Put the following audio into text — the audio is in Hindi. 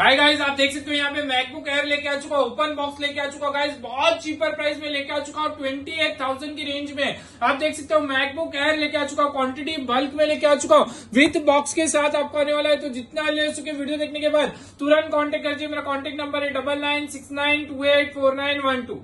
हाय गाइस आप देख सकते हो यहाँ पे मैकबुक एयर लेके आ चुका ओपन बॉक्स लेके आ चुका हूँ गाइस बहुत चीपर प्राइस में लेके आ चुका हूँ ट्वेंटी एट थाउज़ेंड की रेंज में। आप देख सकते हो मैकबुक एयर लेके आ चुका क्वांटिटी बल्क में लेके आ चुका हूँ विथ बॉक्स के साथ आपको आने वाला है। तो जितना ले चुके वीडियो देखने के बाद तुरंत कॉन्टेक्ट कर मेरा कॉन्टेक्ट नंबर है double nine six nine two eight four nine one two